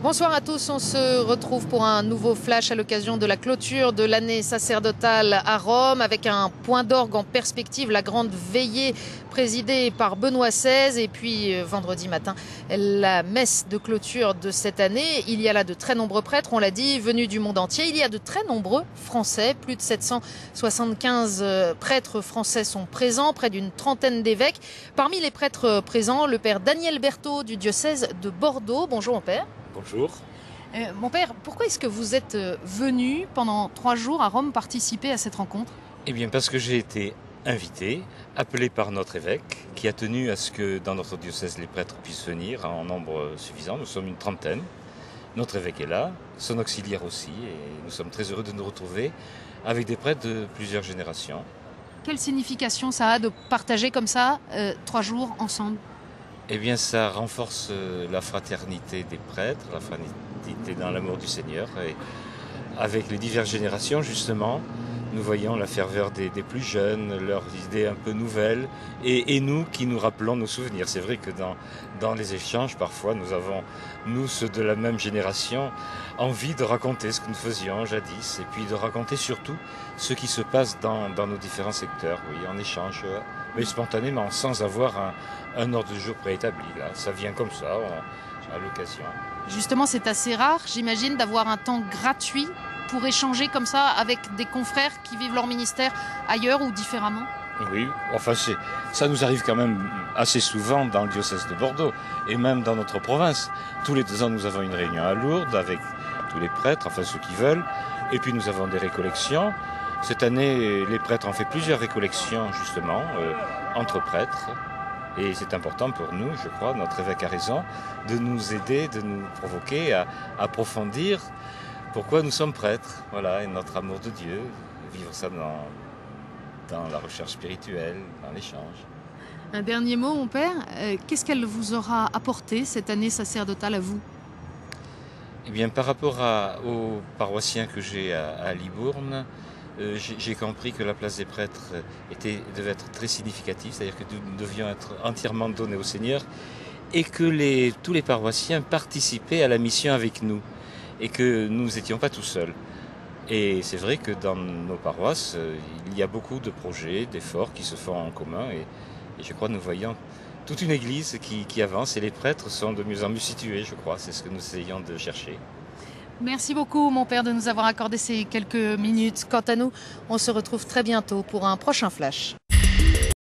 Bonsoir à tous, on se retrouve pour un nouveau flash à l'occasion de la clôture de l'année sacerdotale à Rome avec un point d'orgue en perspective, la grande veillée présidée par Benoît XVI et puis euh, vendredi matin la messe de clôture de cette année. Il y a là de très nombreux prêtres, on l'a dit, venus du monde entier. Il y a de très nombreux Français, plus de 775 euh, prêtres français sont présents, près d'une trentaine d'évêques. Parmi les prêtres présents, le père Daniel Berthaud du diocèse de Bordeaux. Bonjour mon père. Bonjour. Euh, mon père, pourquoi est-ce que vous êtes euh, venu pendant trois jours à Rome participer à cette rencontre? Eh bien parce que j'ai été invité, appelé par notre évêque, qui a tenu à ce que dans notre diocèse les prêtres puissent venir en nombre suffisant. Nous sommes une trentaine. Notre évêque est là, son auxiliaire aussi, et nous sommes très heureux de nous retrouver avec des prêtres de plusieurs générations. Quelle signification ça a de partager comme ça euh, trois jours ensemble? Eh bien, ça renforce euh, la fraternité des prêtres, la fraternité dans l'amour du Seigneur. Et avec les diverses générations, justement, nous voyons la ferveur des, plus jeunes, leurs idées un peu nouvelles, et, nous qui nous rappelons nos souvenirs. C'est vrai que dans, les échanges, parfois, nous avons, nous, ceux de la même génération, envie de raconter ce que nous faisions jadis, et puis de raconter surtout ce qui se passe dans, dans nos différents secteurs, oui, en échange, mais spontanément, sans avoir un, un ordre du jour préétabli. Là. Ça vient comme ça, à l'occasion. Justement, c'est assez rare, j'imagine, d'avoir un temps gratuit pour échanger comme ça avec des confrères qui vivent leur ministère ailleurs ou différemment oui, enfin ça nous arrive quand même assez souvent dans le diocèse de Bordeaux et même dans notre province. Tous les deux ans, nous avons une réunion à Lourdes avec tous les prêtres, enfin ceux qui veulent, et puis nous avons des récollections. Cette année, les prêtres ont fait plusieurs récollections justement euh, entre prêtres. Et c'est important pour nous, je crois, notre évêque a raison, de nous aider, de nous provoquer à approfondir pourquoi nous sommes prêtres, voilà, et notre amour de Dieu, vivre ça dans, dans la recherche spirituelle, dans l'échange. Un dernier mot, mon père. Euh, qu'est-ce qu'elle vous aura apporté cette année sacerdotale à vous? Eh bien, par rapport aux paroissiens que j'ai à Libourne, j'ai compris que la place des prêtres était, devait être très significative, c'est-à-dire que nous devions être entièrement donnés au Seigneur et que tous les paroissiens participaient à la mission avec nous et que nous n'étions pas tout seuls. Et c'est vrai que dans nos paroisses, euh, il y a beaucoup de projets, d'efforts qui se font en commun et, je crois nous voyons toute une église qui, qui avance et les prêtres sont de mieux en mieux situés, je crois. C'est ce que nous essayons de chercher. Merci beaucoup, mon père, de nous avoir accordé ces quelques minutes. Quant à nous, on se retrouve très bientôt pour un prochain flash.